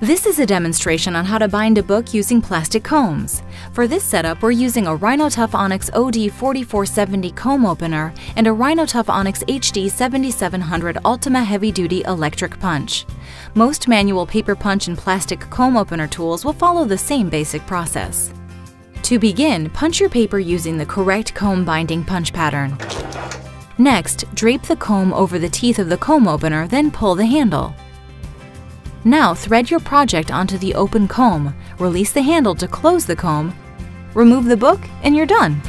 This is a demonstration on how to bind a book using plastic combs. For this setup, we're using a Rhin-O-Tuff Onyx HD 4470 comb opener and a Rhin-O-Tuff Onyx HD 7700 Ultima Heavy Duty Electric Punch. Most manual paper punch and plastic comb opener tools will follow the same basic process. To begin, punch your paper using the correct comb binding punch pattern. Next, drape the comb over the teeth of the comb opener, then pull the handle. Now thread your project onto the open comb, release the handle to close the comb, remove the book, and you're done.